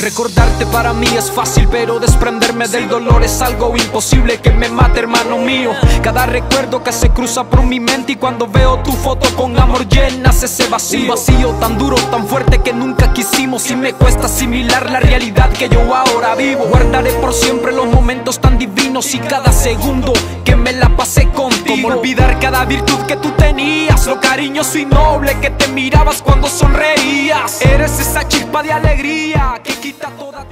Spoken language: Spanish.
Recordarte para mí es fácil, pero desprenderme del dolor es algo imposible que me mate, hermano mío. Cada recuerdo que se cruza por mi mente y cuando veo tu foto con amor llenas ese vacío. Vacío tan duro, tan fuerte que nunca quisimos y me cuesta asimilar la realidad que yo ahora vivo. Guardaré por siempre los momentos tan divinos y cada segundo que me la pasé contigo. Como olvidar cada virtud que tú tenías, lo cariñoso y noble que te mirabas cuando sonreías. Esa chispa de alegría que quita toda.